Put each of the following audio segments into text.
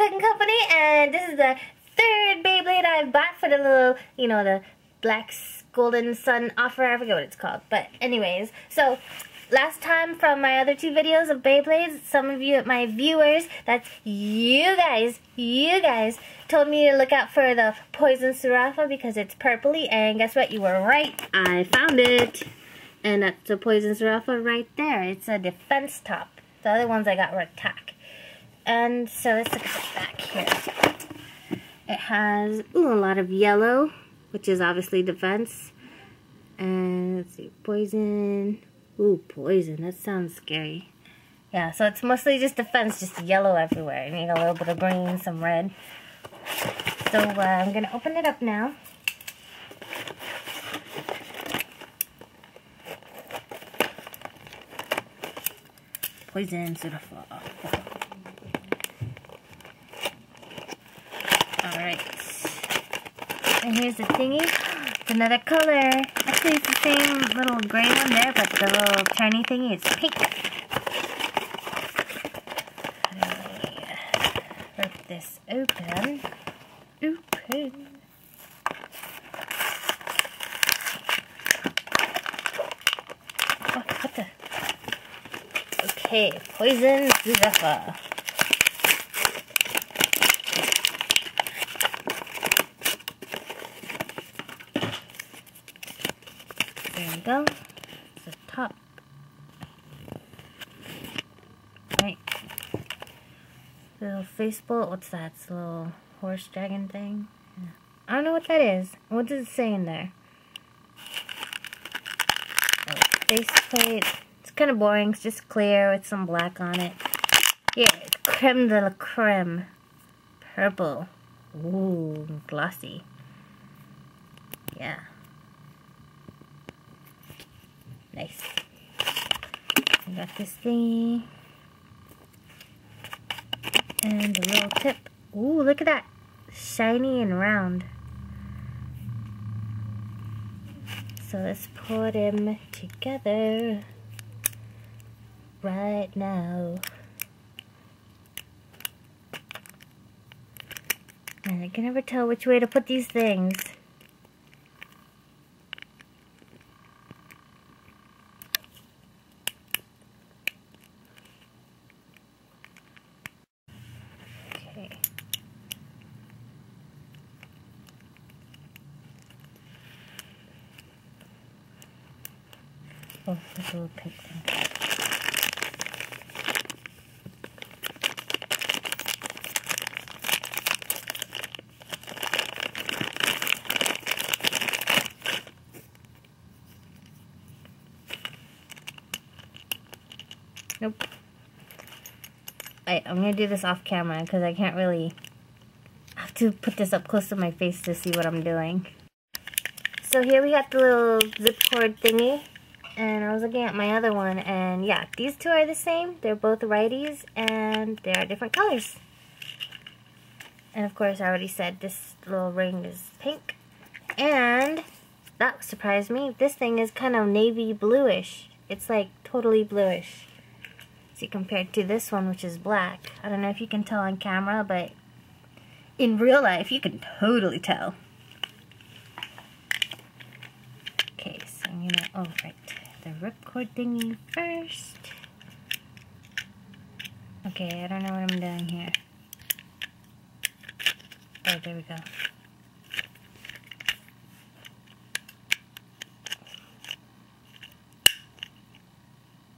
Cookiin Company, and this is the third Beyblade I've bought for the little, you know, the Black Golden Sun offer. I forget what it's called. But anyways, so last time from my other two videos of Beyblades, some of you, my viewers, that's you guys, you guys, told me to look out for the Poison Zurafa because it's purpley, and guess what? You were right. I found it. And that's the Poison Zurafa right there. It's a defense top. The other ones I got were attack. And so let's look at the back here. It has ooh, a lot of yellow, which is obviously defense. And let's see, poison. Ooh, poison. That sounds scary. Yeah, so it's mostly just defense, just yellow everywhere. You need a little bit of green, some red. So uh, I'm going to open it up now. Poison Zurafa. Alright. And here's the thingy. It's another color. Actually, it's the same little gray one there, but the little shiny thingy is pink. Rip this open. Open. Oh, what the? Okay, Poison Zurafa. Go. It's the top. Right. Little face bolt. What's that? It's a little horse dragon thing. I don't know what that is. What does it say in there? Oh, face plate. It's kind of boring. It's just clear with some black on it. Here, it's creme de la creme. Purple. Ooh, glossy. Yeah. Nice. I got this thingy. And the little tip. Ooh, look at that. Shiny and round. So let's put them together right now. And I can never tell which way to put these things. Little pink. Nope. I, I'm gonna do this off camera because I can't really I have to put this up close to my face to see what I'm doing. So here we got the little zip cord thingy and I was looking at my other one and yeah these two are the same. They're both righties and they are different colors. And of course I already said this little ring is pink. And that surprised me. This thing is kind of navy bluish. It's like totally bluish. See, compared to this one, which is black. I don't know if you can tell on camera, but in real life, you can totally tell. Okay, so I'm gonna, oh, right, the ripcord thingy first. Okay, I don't know what I'm doing here. Oh, there we go.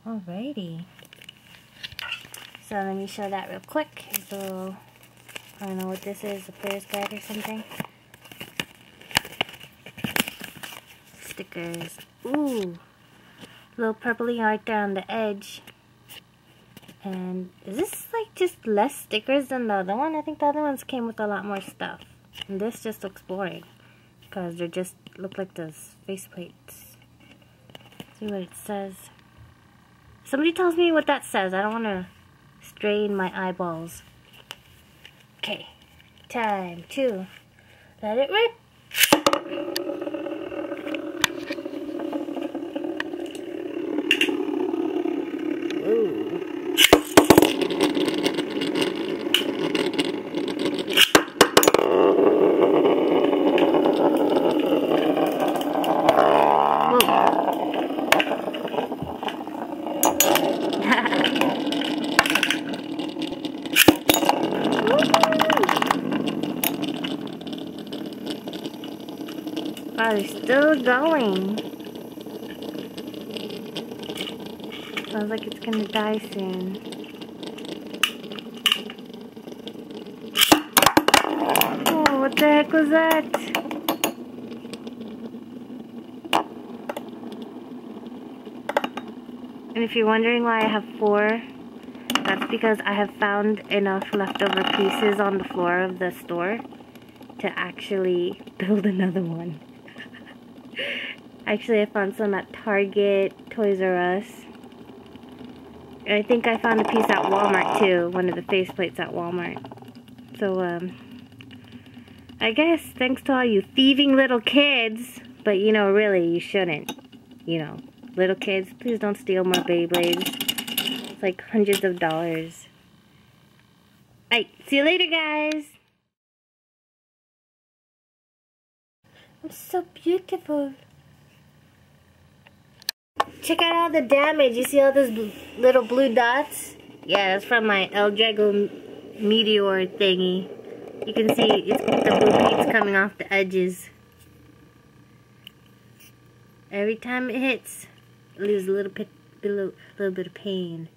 Alrighty. So let me show that real quick. So I don't know what this is, a player's guide or something. Stickers. Ooh. Little purpley art there on the edge. And is this like just less stickers than the other one? I think the other ones came with a lot more stuff. And this just looks boring. Because they just look like those face plates. See what it says. Somebody tells me what that says. I don't want to strain my eyeballs. Okay, time to let it rip. Ooh. Wow, they're still going. Sounds like it's gonna die soon. Oh, what the heck was that? And if you're wondering why I have four, that's because I have found enough leftover pieces on the floor of the store to actually build another one. Actually, I found some at Target, Toys R Us. I think I found a piece at Walmart too, one of the faceplates at Walmart. So, um, I guess thanks to all you thieving little kids, but you know, really, you shouldn't. You know, little kids, please don't steal more Beyblades It's like hundreds of dollars. Alright, see you later, guys. I'm so beautiful. Check out all the damage. You see all those little blue dots? Yeah, that's from my L-Drago meteor thingy. You can see it's the blue paint's coming off the edges. Every time it hits, it leaves a little bit, a little, little bit of pain.